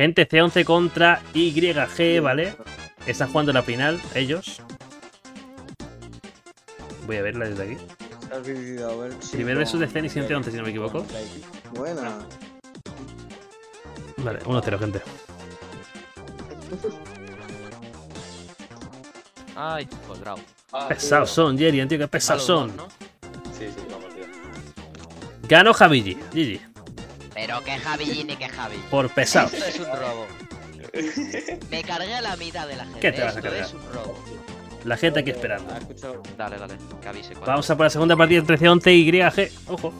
Gente, C11 contra YG, ¿vale? Están jugando la final, ellos. Voy a verla desde aquí. Primer versus de Zenith y C11, si no me equivoco. Buena. Vale, 1-0, gente. Ay, coldrado. Ah, Pesados son, Jerry, tío, que pesados son. Sí, sí, vamos, tío. Ganó Javigi, GG, Pero que Javi ni que Javi. por pesados. Esto es un robo. Me cargué a la mitad de la gente. ¿Qué te vas a Esto cargar? es un robo. La gente aquí esperando. Escuchado. Dale, dale. Que avise cuando. Vamos a por la segunda partida entre C11 y YG. Ojo.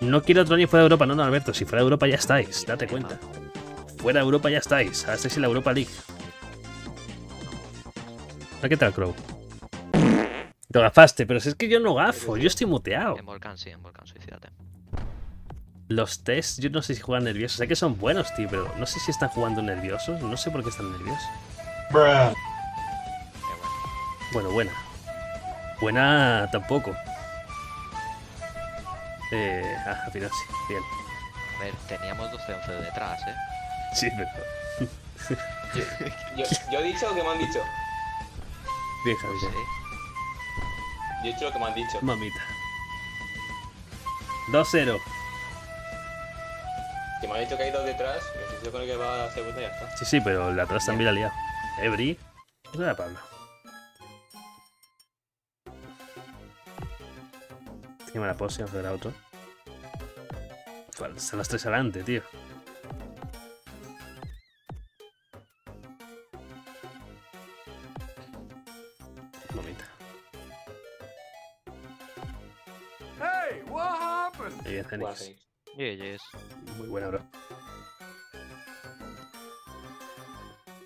No quiero otro año fuera de Europa. No, no, Alberto. Si fuera de Europa ya estáis. Date cuenta. Fuera de Europa ya estáis. Ahora estáis en la Europa League. Ah, ¿Qué tal, Crow? Lo gafaste, pero si es que yo no gafo. Yo estoy muteado. En Volcán, sí, en Volcán, suicídate. Los tests, yo no sé si juegan nerviosos. Sé que son buenos, tío, pero no sé si están jugando nerviosos. No sé por qué están nerviosos. Qué bueno. Bueno, buena. Buena tampoco. Eh, ah, al final sí. Bien. A ver, teníamos 12-11 de detrás, ¿eh? Sí, pero. Yo, yo he dicho lo que me han dicho. Bien, Javi. Sí. Yo he dicho lo que me han dicho. Mamita. 2-0. Que me han dicho que hay dos detrás. Si yo con el que va a la segunda ya está. Sí, sí, pero la atrás también la ha liado. Ebri. No era Pablo. Encima la pose, vamos a ver a otro. Están los tres adelante, tío. Mamita. Hey, what happened? Ahí está Nix. Yes. Muy buena, bro.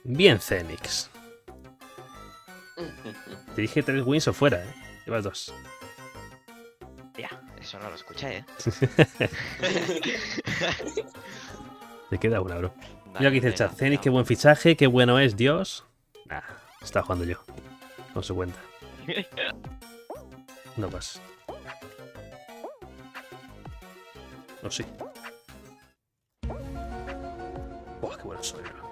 Bien, Zenix. Te dije tres wins o fuera, eh. Llevas dos. Ya, eso no lo escuché, ¿eh? Te queda una, bro. Dale, Mira que dice el chat. Zenix, ya. qué buen fichaje, qué bueno es, Dios. Nah, estaba jugando yo. Con su cuenta. No pasa. No, sí. Buah, qué bueno soy, bro.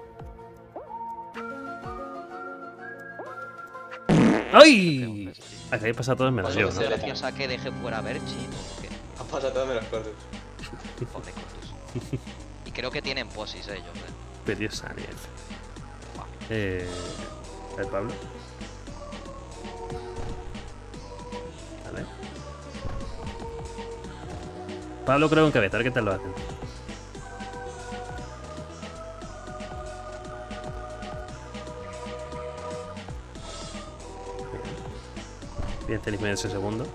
¡Ay! Acá habéis pasado todos menos yo, ¿no? de ¿Qué piensa que deje fuera a Berchi? Han pasado todos menos cortos. Joder. Y creo que tienen posis ellos, ¿eh? Pedido Saniel. Eh. El Pablo. Pablo creo en cabeza, a ver qué tal lo hacen. Bien, tenéis medio ese segundo.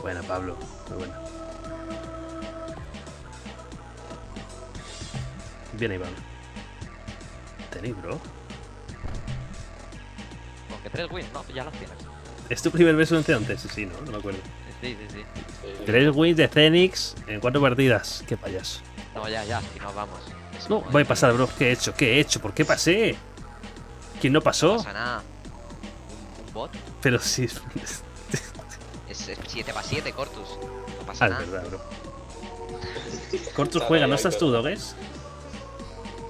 Buena, Pablo. Muy buena. Bien ahí, Pablo. Tenéis, bro. Tres wins, ¿no? Ya las tienes. ¿Es tu primer beso en antes? Sí, sí, no, no me acuerdo. Sí, sí, sí. Tres wins de Zenix en cuatro partidas. Qué payaso. No, ya, ya, si no vamos. Es No, voy a de- pasar, bro. ¿Qué he hecho? ¿Qué he hecho? ¿Por qué pasé? ¿Quién no No pasó? pasa nada. Un, bot Pero sí. es 7 para 7, Cortus. No pasa Ah, es nada. verdad, bro. Cortus juega, ¿no estás tú, Dogues?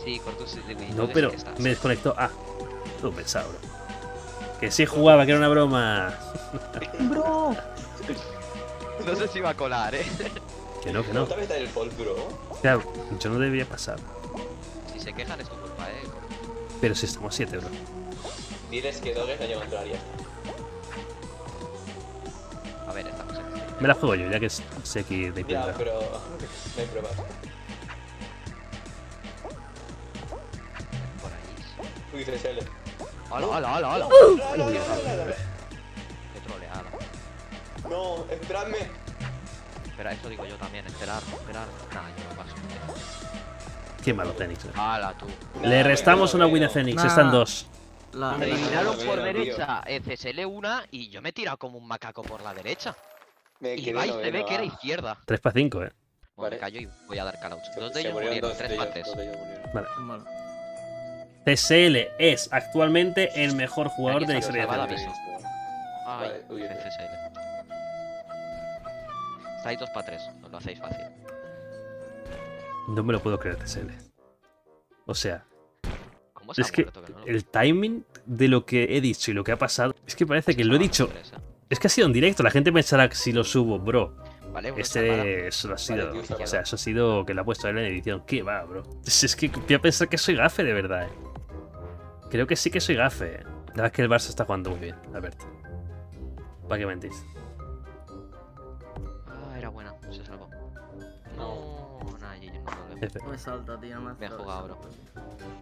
Sí, Cortus sí, sí, No, sí pero me desconectó. Ah, tú pensado, bro. Que sí jugaba, que era una broma. ¡Bro! No sé si va a colar, eh. Que no, que no. ¿Otra vez está el bro? O sea, yo no debía pasar. Si se quejan es tu culpa, eh. Pero si estamos 7, bro. Diles que Doges no llega a entrar ya. A ver, estamos en este. Me la juego yo, ya que sé que de Ya, pero no hay pruebas. Por ahí. Uy, CSL. ¡Hala, hala, hala, hala! ¡Hala, hala, hala, hala! ¡Qué troleada! No, esperadme. Espera, eso digo yo también. Esperar, esperar. Nah, yo no paso. Qué malo Zenix. eh. ¡Hala, tú! Le restamos una win a. Zenix, están dos. La, Me venga, por tío. derecha eh, CSL una y yo me he tirado como un macaco por la derecha. Me Y vais se noveno, ve que era izquierda. 3 para 5, eh. Bueno, Vale. me callo y voy a dar callouts. Se- Dos de ellos murieron tres para tres. murieron. Vale. TSL es actualmente el mejor jugador de la historia de. Ay, Vale, uy, CSL. Estáis 2 para 3, os lo hacéis fácil. No me lo puedo creer, TSL. O sea, ¿Cómo se es que no el timing de lo que he dicho y lo que ha pasado. Es que parece que lo he dicho. sorpresa. Es que ha sido en directo. La gente pensará que si lo subo, bro. Vale. Este eso ha sido. Vale, tío, o sea, eso ha sido que lo ha puesto él en edición. ¿Qué va, bro? Es, es que voy a pensar que soy gafe de verdad, eh. Creo que sí que soy gafe. eh. La verdad es que el Barça está jugando muy bien, Alberto. ¿Para qué mentís? Ah, era buena, se salvó. No, nada, yo no. Me salta, tío, no me hace jugado, bro.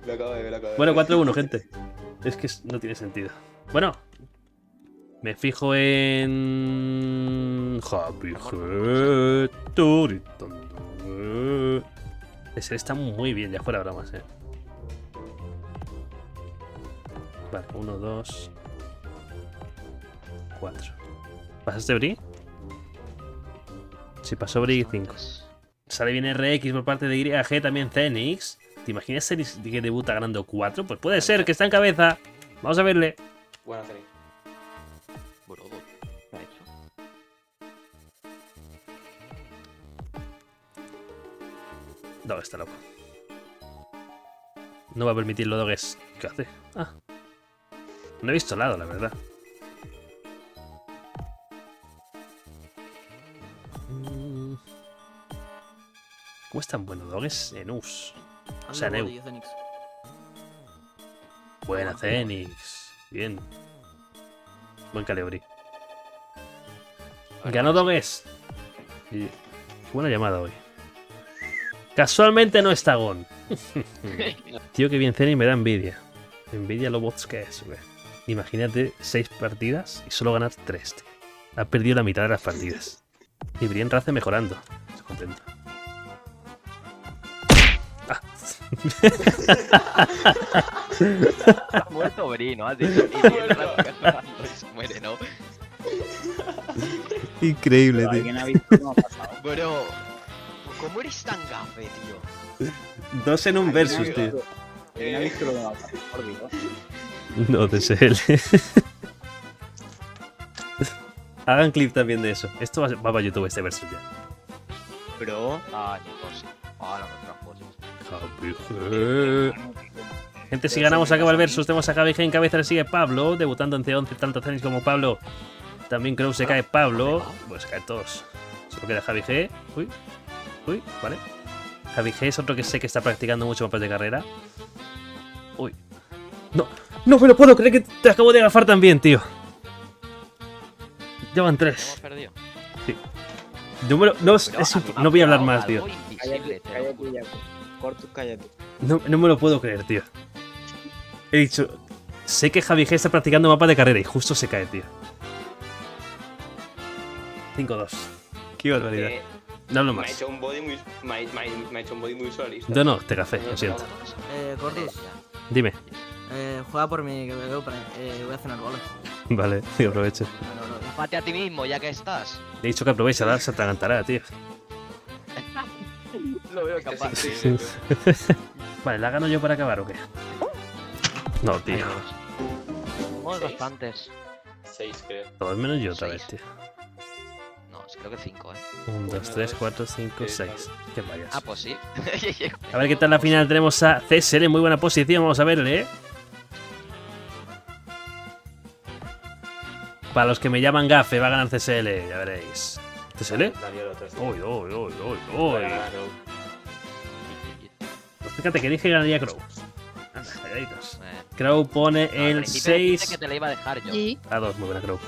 Lo acabo de ver, lo acabo de Bueno, ver. 4-1, gente. Es que no tiene sentido. Bueno, me fijo en. Happy Head. Ese está muy bien, ya fuera bromas, eh. Vale, 1, 2, 4. ¿Pasaste Bri? Si pasó Bri, 5. Bastantes. Sale bien RX por parte de YG, también Zenix. ¿Te imaginas Zenix que debuta ganando 4? Pues puede ser, que está en cabeza. Vamos a verle. Buena serie. Bro, ¿qué ha hecho? No, está loco. No va a permitirlo Doges. ¿Qué hace? No he visto lado, la verdad. ¿Cómo es tan bueno Doges en US? O sea, Neu. Buena Zenix. Bien. Buen Calebri. Ganó. Y... Qué buena llamada hoy. Casualmente no está Gon. Tío, que bien Zenix me da envidia. Envidia lo bots que es, güey. Imagínate seis partidas y solo ganar tres, tío. Ha perdido la mitad de las partidas. Y Brien Race mejorando. Estoy contento. Ah. Ha muerto Bri, ¿no? Has dicho. Se muere, ¿no? Increíble, Pero ¿Alguien ha visto cómo ha pasado? Bro, ¿cómo eres tan gafe, tío? Dos en un versus, ¿Alguien ha tío. ¿Alguien ha visto lo que ha pasado? Por Dios. No, TSL. Hagan clip también de eso. Esto va, va para YouTube este versus ya. Bro. Ah. Ah, no, no, Gente, si ganamos acaba el versus, tenemos a Javi G en cabeza, le sigue Pablo, debutando en C11, tanto Zenith como Pablo. También Crow se cae Pablo. Pues caen todos. Solo queda Javi G. Uy. Uy, vale. Javi G es otro que sé que está practicando mucho mapas de carrera. Uy. No, no me lo puedo creer que te acabo de agafar también, tío. Llevan tres. Hemos perdido. Número, no, es- Pero es ha- imp- ha no voy a hablar más, tío. Cállate, te lo cállate. Cortus, cállate. No, no me lo puedo creer, tío. He dicho, sé que Javi G está practicando mapas de carrera y justo se cae, tío. 5-2. Qué barbaridad. Eh, No hablo me ha más. hecho un body muy, me ha, me ha- me ha hecho un body muy solista. Yo no, te café, lo siento. Eh, Cortus, Dime. Eh, juega por mí, que veo para eh, voy a cenar, ¿vale? Vale, sí, aproveche. No, no, no. Tapate a ti mismo, ya que estás. Le he dicho que aproveche, ahora se atragantará, tío. Lo veo capaz. tío. Vale, ¿la gano yo para acabar o qué? No, tío. Somos Seis. bastantes. Seis, creo. Todos menos yo otra vez, Seis. tío. No, creo que 5, ¿eh? 1, 2, 3, 4, 5, 6. Qué vayas. Ah, pues sí. A ver qué tal la final. Tenemos a CSL en muy buena posición. Vamos a verle. ¿eh? Para los que me llaman gafe, va a ganar CSL. Ya veréis. ¿CSL? Daniel. Uy, uy, uy, uy, uy. Claro. Pues fíjate que dije que ganaría Crow. Anda. Eh, Crow pone no, el principio dijiste 6 que te la iba a dejar yo. Y a 2. Muy buena Crow.